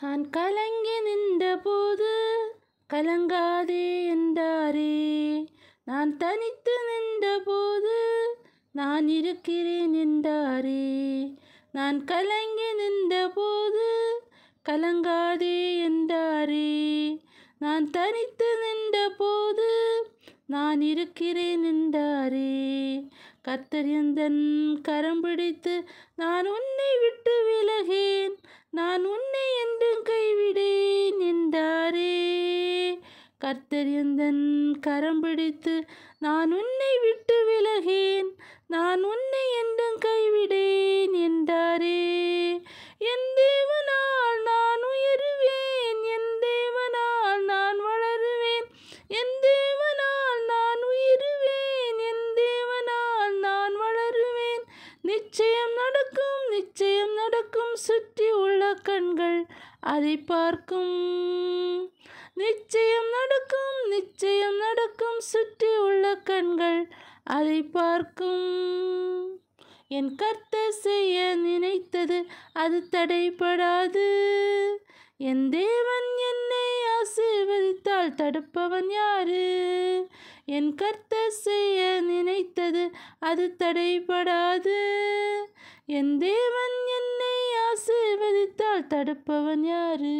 நான் கலங்கி நின்றபோது கலங்காதே என்றாரே. நான் தனித்து நின்றபோது நான் இருக்கிறேன் என்றாரே. நான் கலங்கி நின்றபோது கலங்காதே என்றாரே. நான் தனித்து நின்றபோது நான் இருக்கிறேன் என்றாரே. கர்த்தர் எந்தன் கரம் பிடித்து நான் உன்னை விட்டு கர்த்தர் எந்தன் கரம் பிடித்து நான் உன்னை விட்டு விலகேன் நான் உன்னை என்றும் கைவிடேன் என்றாரே. என் தேவனால் நான் உயருவேன் என் தேவனால் நான் வளருவேன். என் தேவனால் நான் உயருவேன் என் தேவனால் நான் வளருவேன். நிச்சயம் நடக்கும் நிச்சயம் நடக்கும் சுற்றி உள்ள கண்கள் அதை பார்க்கும். நிச்சயம் நடக்கும் நிச்சயம் நடக்கும். சுற்றி உள்ள கண்கள் அதை பார்க்கும். என் கர்த்தர் செய்ய நினைத்தது அது தடைபடாது. என் தேவன் என்னை ஆசீர்வதித்தால் தடுப்பவன் யாரு? என் கர்த்தர் செய்ய நினைத்தது அது தடைபடாது. என் தேவன் என்னை ஆசீர்வதித்தால் தடுப்பவன் யாரு?